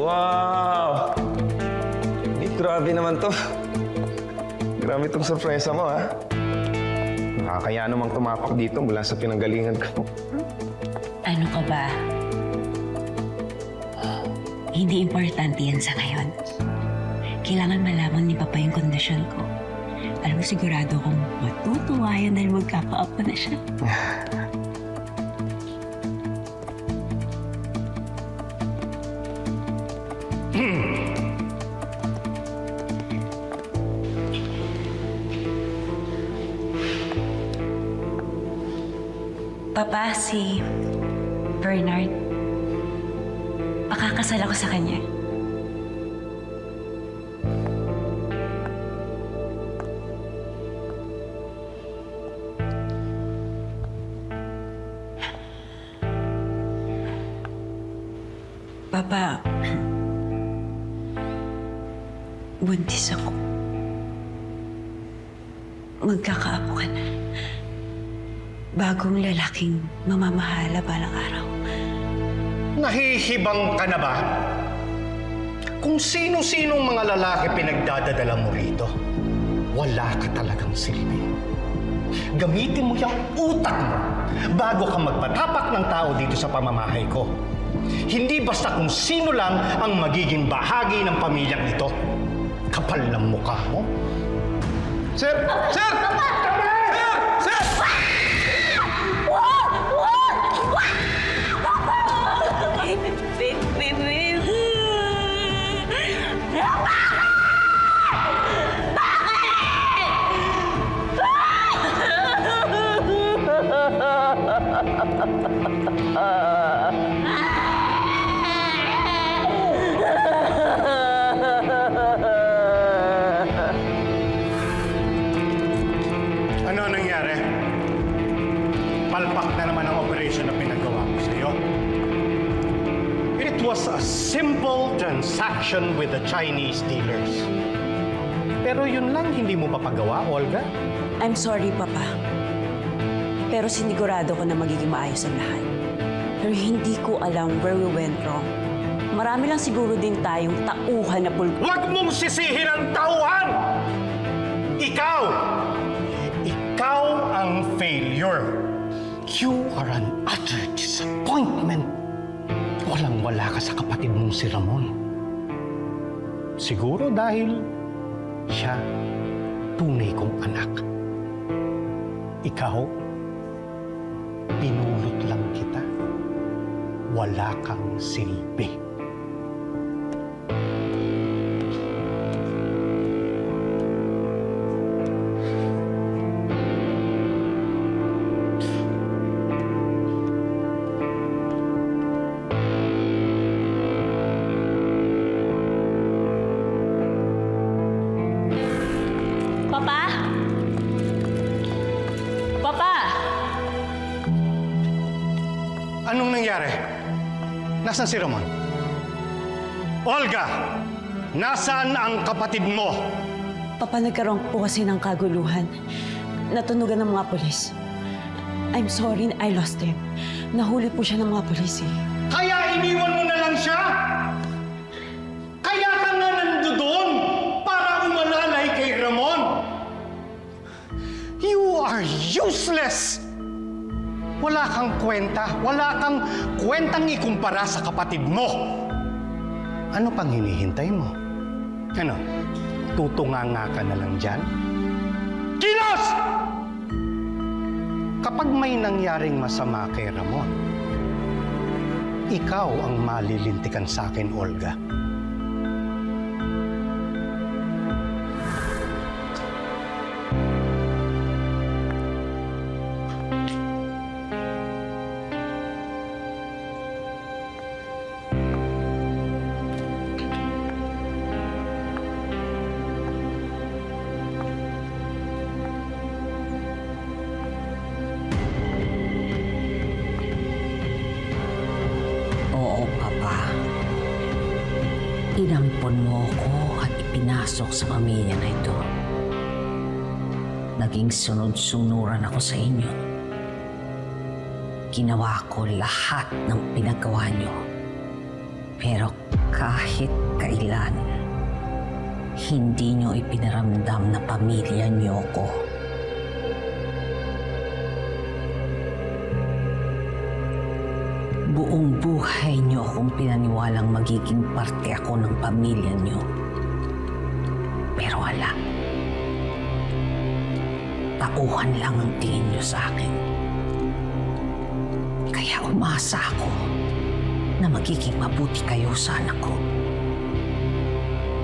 Wow! Eh, grabe naman to. Grabe itong sorpresa mo, ha? Nakakaya namang tumapak dito mula sa pinanggalingan ko. Ano ka ba? Hindi importante yan sa ngayon. Kailangan malaman ni Papa yung kondisyon ko. Alam mo, sigurado kong matutuwa yan dahil magkaka-apo na siya. Papa, si Bernard. Pakakasal ako sa kanya. Papa, buntis ako. Magkakaapo ka na. Bagong lalaking mamamahala balang araw. Nahihibang ka na ba? Kung sino-sinong mga lalaki pinagdadadala mo rito, wala ka talagang silbi. Gamitin mo yung utak mo bago ka magpatapak ng tao dito sa pamamahay ko. Hindi basta kung sino lang ang magiging bahagi ng pamilyang ito. Kapal ng mukha mo. Sir! Sir! Sir! Ano nangyari? Palpak na naman ang operation na pinagawa ko sa iyo. It was a simple transaction with the Chinese dealers. Pero yun lang hindi mo papagawa, Olga? I'm sorry, Papa. Pero sinigurado ko na magiging maayos ang lahat. Pero hindi ko alam where we went wrong. Marami lang siguro din tayong tauhan na pul... Huwag mong sisihin ang tauhan! Ikaw! Failure. You are an utter disappointment. Walang-wala ka sa kapatid mong si Ramon. Siguro dahil siya tunay kong anak. Ikaw, pinulot lang kita. Wala kang silbi. Nasaan si Ramon? Olga! Nasaan ang kapatid mo? Papa, nagkaroon po kasi ng kaguluhan. Natunugan ng mga polis. I'm sorry, I lost him. Nahuli po siya ng mga polis eh. Kaya iniwan mo na lang siya? Kaya ka nga nandoon para umalalay kay Ramon? You are useless! Wala kang kwenta. Wala kang kwentang ikumpara sa kapatid mo. Ano pang hinihintay mo? Ano? Tutunganga ka na lang dyan? Kilos! Kapag may nangyaring masama kay Ramon, ikaw ang malilintikan sa akin, Olga. Oo, ipinasok sa pamilya na ito. Naging sunod-sunuran ako sa inyo. Ginawa ko lahat ng pinagawa niyo. Pero kahit kailan, hindi nyo ipinaramdam na pamilya niyo ko. Buong buhay niyo akong pinaniwalang magiging parte ako ng pamilya niyo. Pero wala. Tauhan lang ang tingin niyo sa akin. Kaya umasa ako na magiging mabuti kayo sa anak ko.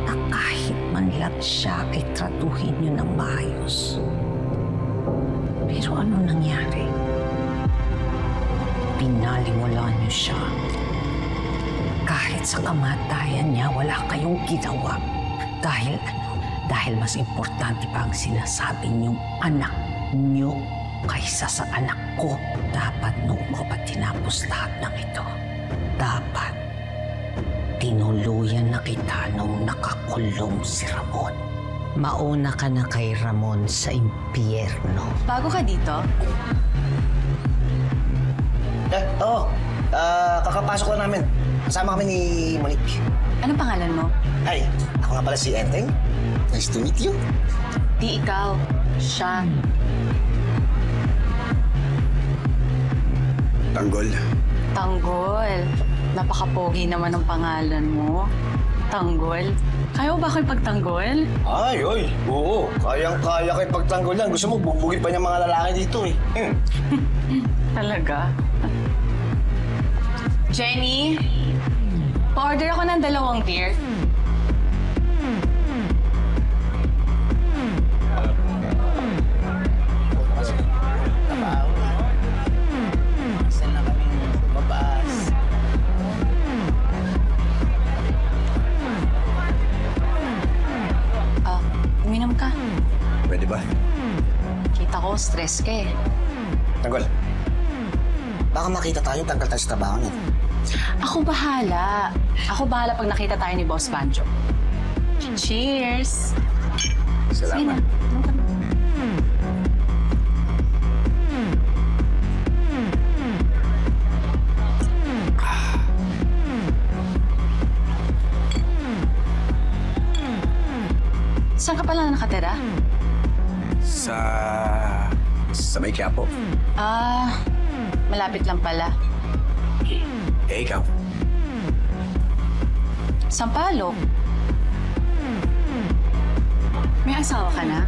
Na kahit man siya ay tratuhin niyo ng maayos. Pero ano nangyari? Pinalimulan niyo siya. Kahit sa kamatayan niya, wala kayong ginawa. Dahil? Dahil mas importante pa ang sinasabi niyong anak niyo kaysa sa anak ko. Dapat nung ko pa tinapos lahat ng ito. Dapat tinuluyan na kita nung nakakulong si Ramon. Mauna ka na kay Ramon sa impyerno. Bago ka dito? Eh, oo. Ah, kakapasok lang namin. Kasama kami ni Monique. Anong pangalan mo? Ay, ako nga pala si Enteng. Nice to meet you. Di ikaw. Siya. Tanggol. Tanggol. Napaka-pogi naman ang pangalan mo. Tanggol. Kaya mo ba ako ipagtanggol? Ay, oy. Oo. Kayang-kaya kay pagtanggol yan. Gusto mo, bubugin pa niya mga lalaki dito eh. Hmm. Talaga? Jenny, pa-order ako ng dalawang beer. Pwede ba? Kita ko, stress ka eh. Tanggol. Baka makita tayo, tanggal tayo sa trabaho niya. Ako bahala. Ako bahala pag nakita tayo ni Boss Pancho. Cheers! Salamat. Saan ka pala nakatira? Sa... Sa may Quiapo. Ah, malapit lang pala. Eh, ikaw. Sampalok. May asawa ka na?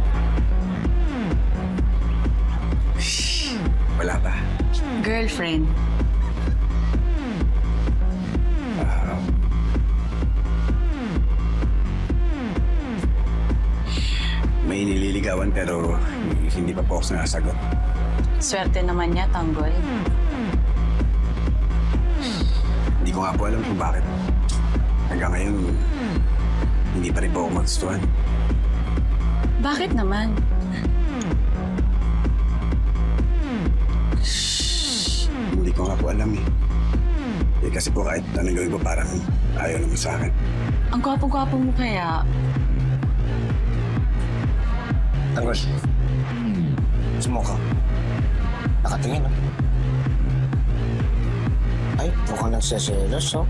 Wala pa. Girlfriend. May nililigawan pero hindi pa po ako sinasagot. Swerte naman niya, Tanggol. Hindi ko nga po alam kung bakit. Hanggang ngayon, hindi pa rin po ako magustuhan. Bakit naman? Hindi ko nga po alam eh. Eh kasi po kahit anong gawin ko parang ayaw naman sa akin. Ang gwapo-gwapo mo kaya. Tanggol. Gusto mo ka? Nakatingin, no? Ay, mukhang nagseselos, oh.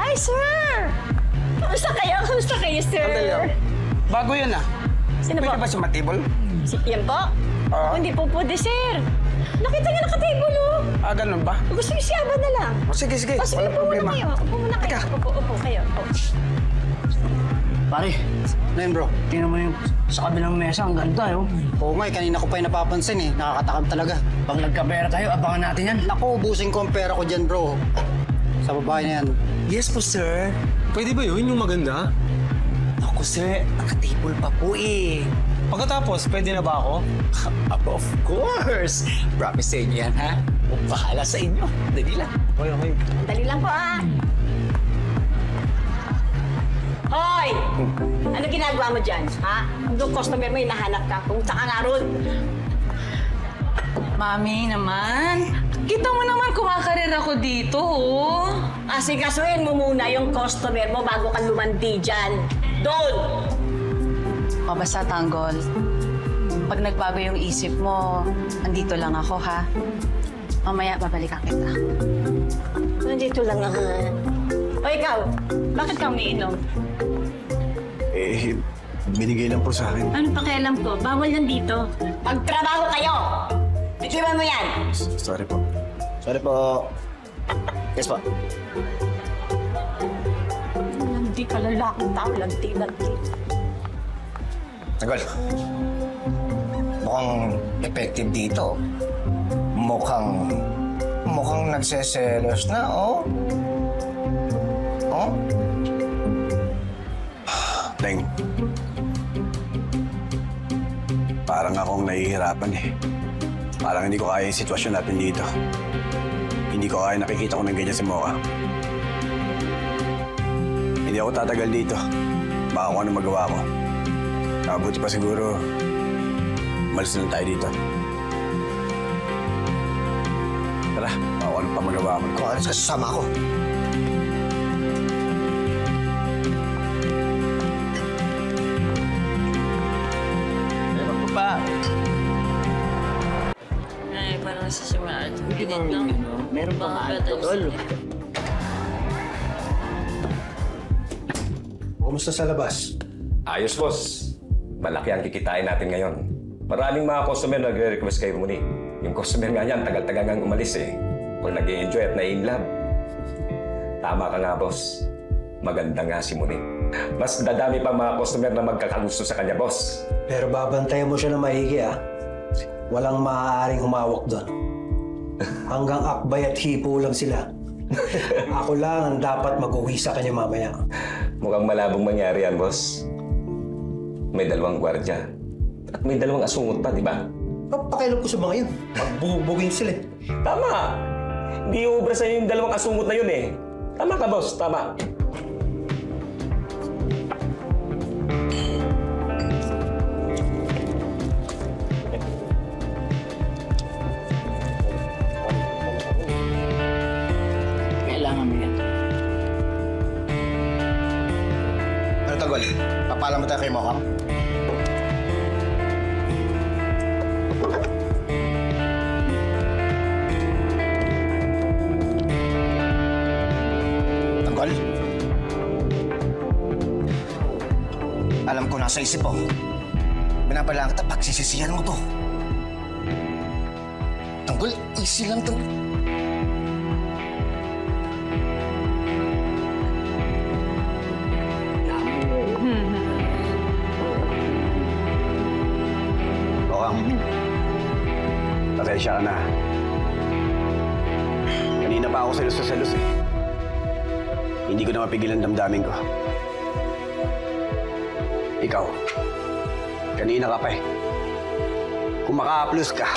Hi, sir! Kamusta kayo? Kamusta kayo, sir? Bago yan ah. Sino Pwede po? ba siya matable? Si, yan po? Oo. Hindi po pwede, sir. Nakita niyo nakatable, oh. Ah, ganun ba? Gusto niyo siyaba na lang. O, sige, sige. O, sige, Walang upo muna problema. kayo. Upo muna kayo. Upo, upo kayo. Upo. Pare, Nen bro, tingnan mo yung sa kabilang mesa, ang ganda yun. Oo nga, eh, kanina ko pa yung napapansin eh. Nakakatakam talaga. Pag nagkapera tayo, abangan natin yan. Naku, ubusin ko ang pera ko dyan bro. Sa babae na yan. Yes po, sir. Pwede ba yun yung maganda? Ako sir, nakatable pa po eh. Pagkatapos, pwede na ba ako? Aba, of course. Promise sa inyo yan, ha? O, bahala sa inyo. Dali lang. Okay, okay. Dali lang po, ah. Hoy! Ano ginagawa mo dyan, ha? Yung customer mo, hinahanap ka. Kung saan ka nga ron. Mami naman. Kita mo naman kumakarir ako dito, oh. Asikasuhin mo muna yung customer mo bago ka lumandi dyan. Doon! O basta, Tanggol. Pag nagbago yung isip mo, andito lang ako, ha? Mamaya, babalikan kita. Nandito lang ako. O ikaw, bakit ka umiinom? Eh, binigay lang po sa akin. Ano pakialam ko? Bawal yan dito. Magtrabaho kayo! Bitiwan mo yan! Sorry po. Sorry po. Yes po. Hindi ka lalaking tao, lanti-lanti. Tagol. Mukhang effective dito. Mukhang... Mukhang nagseselos na, oh. Oh? Teng. Parang akong nahihirapan eh. Parang hindi ko kaya yung sitwasyon natin dito. Hindi ko kaya nakikita ko ng ganyan si Mocha. Hindi ako tatagal dito. Baka kung ano magawa ko. Mabuti pa siguro, malis na tayo dito. Tara, baka kung ano pa magawa ko. Kung alis ka, sasama ako. Ay, parang sa simula. Pinit lang. Meron pa nga tol. Kumusta sa labas? Ayos, boss. Malaki ang kikitain natin ngayon. Maraming mga customer nagre-request kay Muni. Yung customer nga yan, tagal-tagal ngang umalis eh. Kung nag enjoy at na-in love. Tama ka nga, boss. Maganda nga si Muni. Mas dadami pa mga customer na magkakagusto sa kanya, boss. Pero babantayan mo siya ng maigi ah. Walang maaaring humawak doon. Hanggang akbay at hipo lang sila. Ako lang ang dapat mag-uwi sa kanya mamaya. Mukhang malabong mangyari yan, boss. May dalawang gwardya. At may dalawang asungot pa, di ba? Papakialam ko sa mga yun. Pagbubugin sila. eh. Tama! Hindi ubra sa'yo yung dalawang asungot na yun eh. Tama ka, boss. Tama. Kailangan mo yan. Ano, Tagol? Papala mo tayo kay Mokam? Nasa isip mo. Binabalaan kita pagsisisiyan mo to. Tanggol, easy lang to. Bokang, pasensya ka na. Kanina pa ako selos sa selos eh. Hindi ko na mapigil ang damdamin ko. Ikaw, kanina ka pa eh. Kung maka-aplos ka,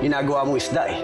ginagawa mong isda eh.